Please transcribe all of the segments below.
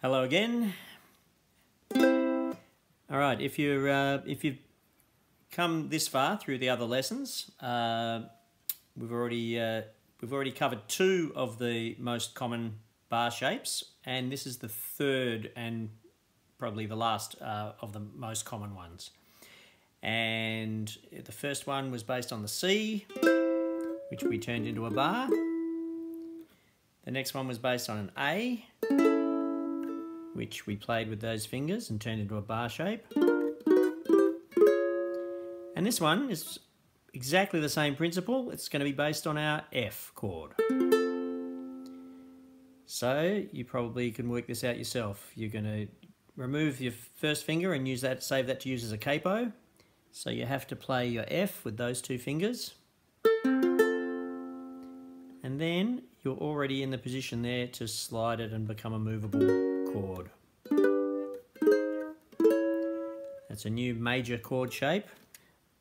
Hello again. All right, if you're uh, if you've come this far through the other lessons, uh, we've already uh, we've already covered two of the most common bar shapes, and this is the third and probably the last uh, of the most common ones. And the first one was based on the C, which we turned into a bar. The next one was based on an A, which we played with those fingers and turned into a bar shape. And this one is exactly the same principle. It's going to be based on our F chord. So you probably can work this out yourself. You're going to remove your first finger and use that, save that to use as a capo. So you have to play your F with those two fingers. And then you're already in the position there to slide it and become a movable chord. That's a new major chord shape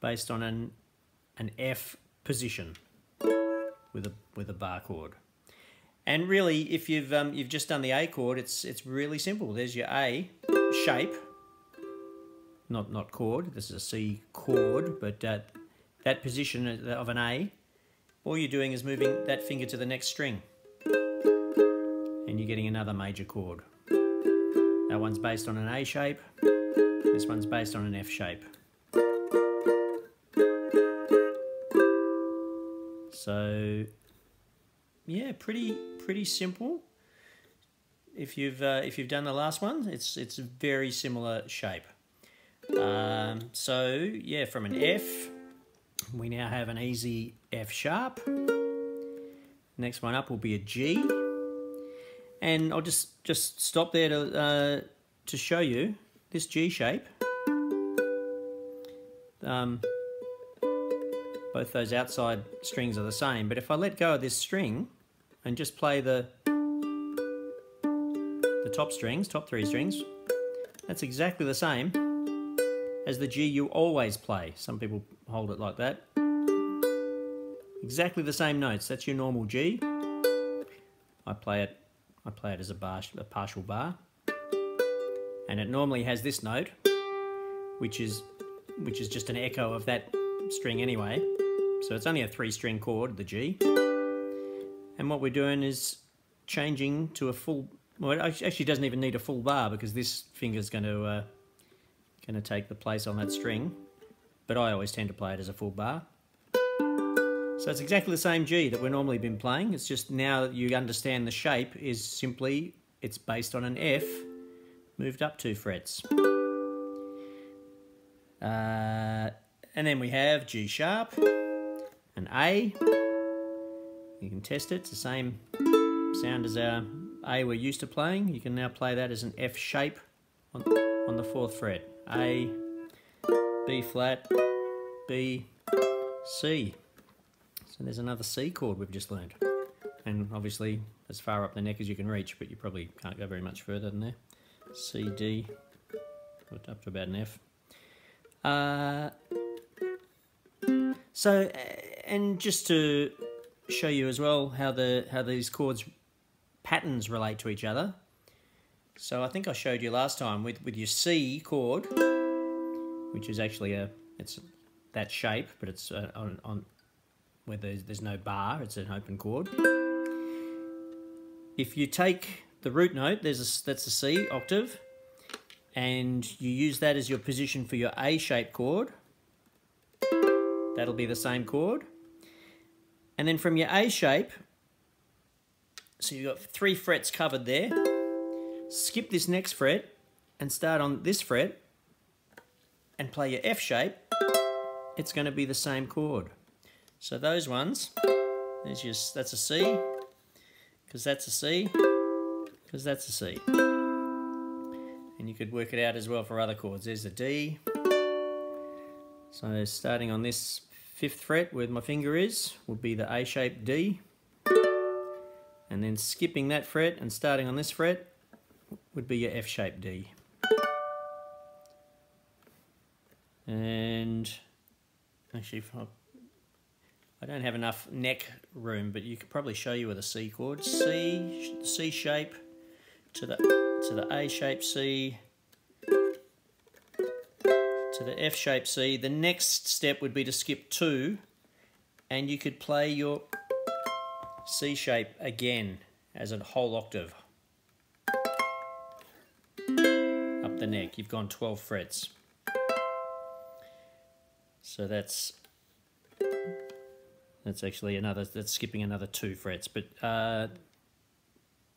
based on an, an F position with a, with a bar chord. And really, if you've um, you've just done the A chord, it's it's really simple. There's your A shape, not not chord. This is a C chord, but uh, that position of an A, all you're doing is moving that finger to the next string, and you're getting another major chord. That one's based on an A shape. This one's based on an F shape. So, yeah, pretty pretty simple. If you've uh, if you've done the last one, it's it's a very similar shape. Um, so yeah, from an F, we now have an easy F sharp. Next one up will be a G, and I'll just just stop there to uh, to show you this G shape. Um, both those outside strings are the same, but if I let go of this string and just play the the top strings, top three strings, that's exactly the same as the G you always play. Some people hold it like that. Exactly the same notes. That's your normal G. I play it. I play it as a bar, a partial bar, and it normally has this note, which is which is just an echo of that string anyway. So it's only a three-string chord, the G. And what we're doing is changing to a full. Well, it actually doesn't even need a full bar because this finger's going to uh, going to take the place on that string, but I always tend to play it as a full bar. So it's exactly the same G that we've normally been playing, it's just now that you understand the shape is simply, it's based on an F moved up two frets. Uh, and then we have G sharp, an A, you can test it, it's the same sound as our A we're used to playing, you can now play that as an F shape on, on the fourth fret. A, B flat, B, C. So there's another C chord we've just learned. And obviously as far up the neck as you can reach, but you probably can't go very much further than there. C, D, up to about an F. Uh, so, and just to show you as well how the how these chords patterns relate to each other, so I think I showed you last time with, with your C chord, which is actually a, it's that shape, but it's uh, on, on where there's, there's no bar, it's an open chord. If you take the root note, there's a, that's a C octave, and you use that as your position for your A shape chord, that'll be the same chord. And then from your A shape, so you've got three frets covered there, skip this next fret and start on this fret and play your F shape, it's going to be the same chord. So those ones, there's just that's a C, because that's a C, because that's a C. And you could work it out as well for other chords. There's a D. So starting on this fifth fret where my finger is would be the A-shaped D. And then skipping that fret and starting on this fret would be your F-shaped D. And actually, if I don't have enough neck room, but you could probably show you with a C chord. C, C shape to the to the A shape C, to the F shape C. The next step would be to skip two, and you could play your C shape again as a whole octave. Up the neck, you've gone 12 frets. So that's that's actually another, that's skipping another two frets. But uh,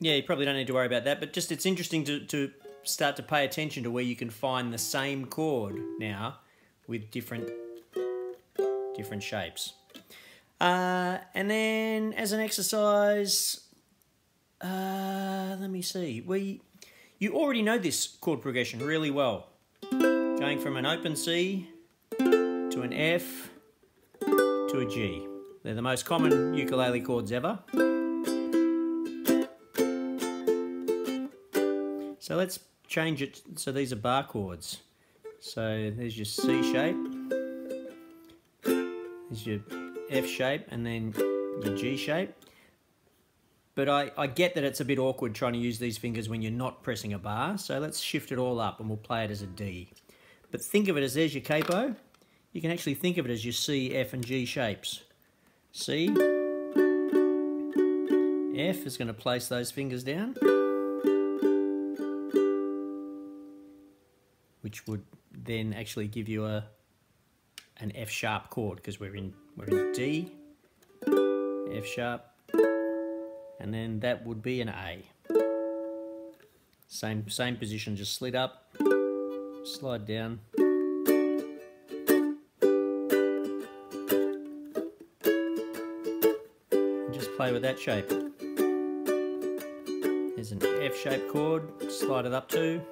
yeah, you probably don't need to worry about that. But just it's interesting to, to start to pay attention to where you can find the same chord now with different different shapes. Uh, and then as an exercise, uh, let me see. We, you already know this chord progression really well. Going from an open C to an F to a G. They're the most common ukulele chords ever. So let's change it. So these are bar chords. So there's your C shape. There's your F shape and then your G shape. But I, I get that it's a bit awkward trying to use these fingers when you're not pressing a bar. So let's shift it all up and we'll play it as a D. But think of it as there's your capo. You can actually think of it as your C, F and G shapes. C, F is going to place those fingers down. Which would then actually give you a an F sharp chord because we're in we're in D, F sharp, and then that would be an A. Same same position, just slid up, slide down. Play with that shape. There's an F shaped chord, slide it up to.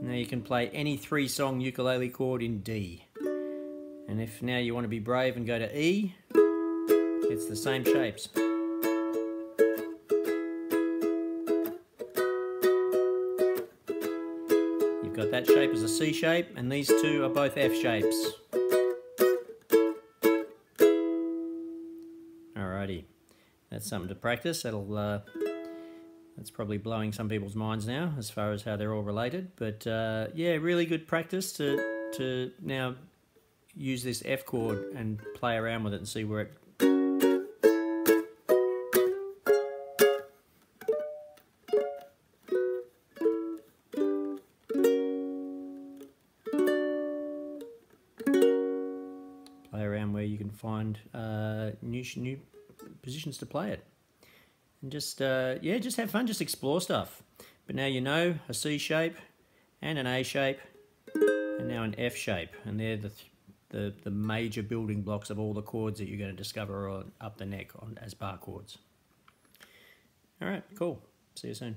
Now you can play any three song ukulele chord in D. And if now you want to be brave and go to E, it's the same shapes. You've got that shape as a C shape, and these two are both F shapes. Alrighty, that's something to practice. That'll uh, that's probably blowing some people's minds now as far as how they're all related. But uh, yeah, really good practice to to now use this F chord and play around with it and see where it play around where you can find uh, new new positions to play it and just uh, yeah just have fun just explore stuff but now you know a C shape and an A shape and now an F shape and they're the the, the major building blocks of all the chords that you're going to discover on, up the neck on as bar chords. All right, cool. See you soon.